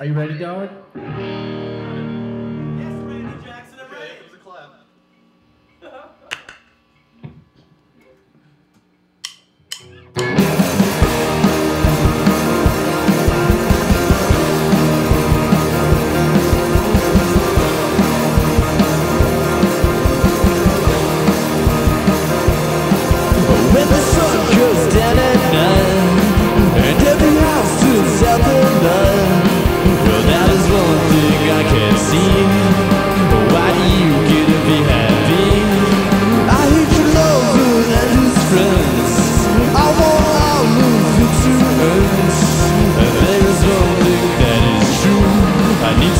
Are you ready, dog? Yes, Randy Jackson, I'm ready. It was a clap. When the sun goes down at night And every house turns out the light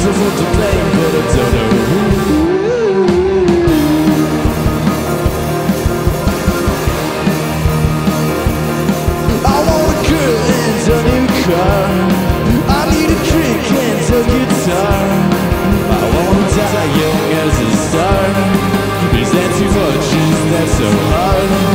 I need someone to blame but I don't know who I want a girl and a new car. I need a drink and a guitar. I wanna die young as a star. Is that too much? Is that so hard?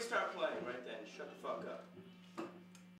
start playing.